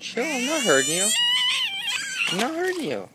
Chill, I'm not hurting you. I'm not hurting you.